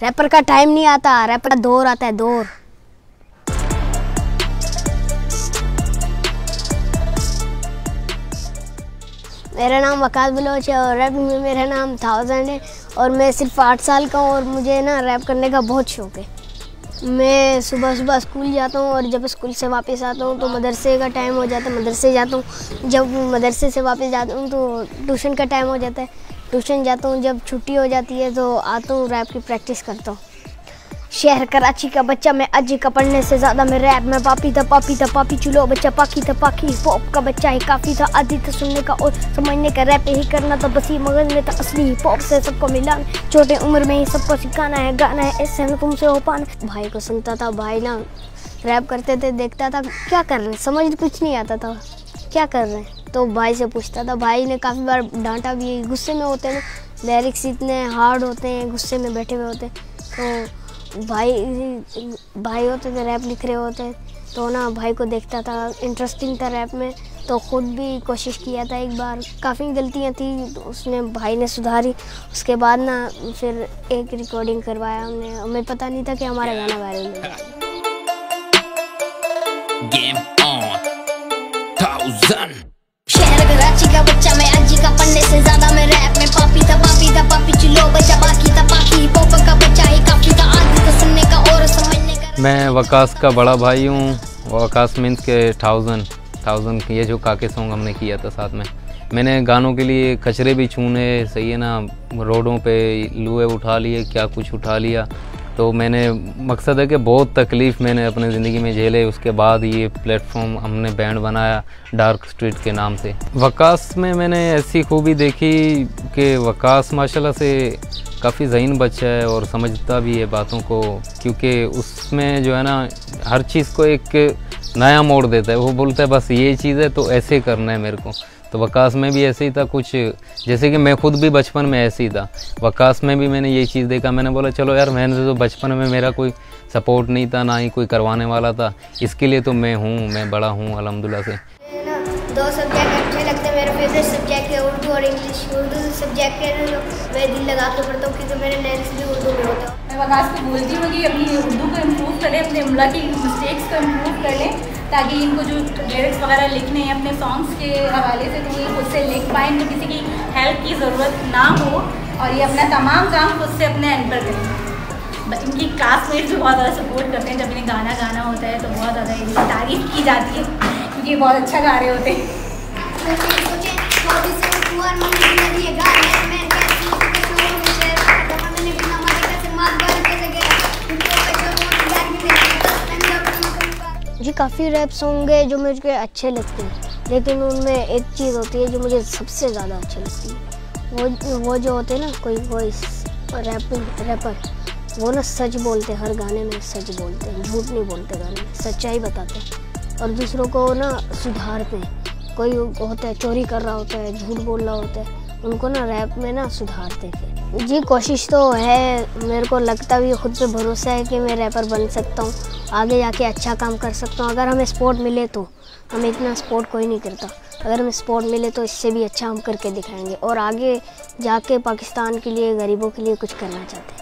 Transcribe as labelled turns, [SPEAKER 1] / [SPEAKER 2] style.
[SPEAKER 1] Wrapper का time नहीं आता, रैपर का दौर आता है, दौर। मेरा नाम वकास बलोच है और रैप में मेरा नाम थाउज़ेंड है और मैं सिर्फ़ आठ साल का हूँ और मुझे ना रैप करने का बहुत शौक है। मैं सुबह सुबह स्कूल जाता हूँ और जब स्कूल से वापस आता हूँ तो मदरसे का टाइम हो जाता है, मदरसे जाता हूँ। जब मदरसे से वापस जाता हूँ तो ट्यूशन का टाइम हो जाता है। ट्यूशन जाता हूँ, जब छुट्टी हो जाती है तो आता हूँ रैप की प्रैक्टिस करता हूँ। शहर कराची का बच्चा मैं अजय का पढ़ने से ज़्यादा मैं रैप, में पापी था पापी था, पापी चुलो, बच्चा पाकी था पाकी पॉप का बच्चा ही, काफ़ी था, आदि था सुनने का और समझने का रैप ही करना था, बसी मगज में था, असली हिप हॉप से सबको मिलाना छोटे उम्र में ही सबको सिखाना है, गाना है, ऐसे में तुमसे हो पाना। भाई को सुनता था, भाई ना, रैप करते थे, देखता था, क्या कर रहे हैं? समझ कुछ नहीं आता था, क्या कर रहे हैं? तो भाई से पूछता था भाई ने काफ़ी बार डांटा भी गुस्से में होते हैं ना लिरिक्स इतने हार्ड होते हैं गुस्से में बैठे हुए होते हैं तो भाई भाई होते थे रैप लिख रहे होते तो ना भाई को देखता था इंटरेस्टिंग था रैप में तो ख़ुद भी कोशिश किया था एक बार काफ़ी गलतियाँ थी तो उसने भाई ने सुधारी उसके बाद ना फिर एक रिकॉर्डिंग करवाया हमने हमें पता नहीं था कि हमारा गाना वायरल हो। जाएगा
[SPEAKER 2] वकास का बड़ा भाई हूँ। वकास मीन्स के थाउज़ेंड थाउज़ेंड ये जो काके सॉन्ग हमने किया था साथ में। मैंने गानों के लिए कचरे भी छूने, सही है ना, रोडों पे लुए उठा लिए, क्या कुछ उठा लिया। तो मैंने, मकसद है कि बहुत तकलीफ़ मैंने अपने ज़िंदगी में झेले, उसके बाद ये प्लेटफॉर्म हमने बैंड बनाया डार्क स्ट्रीट के नाम से। वकास में मैंने ऐसी खूबी देखी कि वकास माशाल्लाह से काफ़ी जहन बच्चा है और समझता भी है बातों को, क्योंकि उसमें जो है ना, हर चीज़ को एक नया मोड़ देता है। वो बोलता है, बस ये चीज़ है तो ऐसे करना है मेरे को। तो वकास में भी ऐसे ही था कुछ, जैसे कि मैं खुद भी बचपन में ऐसे ही था। वकास में भी मैंने ये चीज़ देखा, मैंने बोला, चलो यार, मैंने तो बचपन में मेरा कोई सपोर्ट नहीं था, ना ही कोई करवाने वाला था। इसके लिए तो मैं हूँ, मैं बड़ा हूँ अलहमदिल्ला से।
[SPEAKER 1] दो सब्जेक्ट अच्छे लगते हैं मेरा फेवरेट सब्जेक्ट है उर्दू और इंग्लिश। उर्दू सब्जेक्ट है मैं लगा के पढ़ता हूँ क्योंकि मेरे लिरिक्स भी उर्दू में होता है।
[SPEAKER 3] मैं वकास को बोलती हूँ कि अपनी उर्दू को इम्प्रूव करें अपने अमला की मिस्टेक्स को इम्प्रूव कर लें ताकि इनको जो लिरिक्स वगैरह लिखने हैं अपने सॉन्ग्स के हवाले से तो ये खुद से लिख पाएँ इनको किसी की हेल्प की ज़रूरत ना हो और ये अपना तमाम काम खुद से अपने एंड पर करें। इनकी क्लासमेट्स भी बहुत ज़्यादा सपोर्ट करते हैं जब इन्हें गाना गाना होता है तो बहुत ज़्यादा इनकी तारीफ़ की जाती है क्योंकि ये बहुत अच्छा गा रहे होते हैं।
[SPEAKER 1] जी, काफ़ी रैप सॉन्ग है जो मुझे अच्छे लगते हैं। लेकिन उनमें एक चीज़ होती है जो मुझे सबसे ज़्यादा अच्छी लगती है। वो वो जो होते हैं ना, कोई वॉइस रैपिंग रैपर वो ना सच बोलते हर गाने में सच बोलते हैं, झूठ नहीं बोलते गाने में, सच्चाई बताते हैं। और दूसरों को ना सुधारते हैं। कोई होता है, चोरी कर रहा होता है, झूठ बोल रहा होता है उनको ना रैप में ना सुधारते थे। जी, कोशिश तो है, मेरे को लगता भी खुद पे भरोसा है कि मैं रैपर बन सकता हूँ, आगे जाके अच्छा काम कर सकता हूँ। अगर हमें स्पोर्ट मिले तो हमें इतना स्पोर्ट कोई नहीं करता। अगर हमें स्पोर्ट मिले तो इससे भी अच्छा हम करके दिखाएँगे और आगे जाके पाकिस्तान के लिए, गरीबों के लिए कुछ करना चाहते हैं।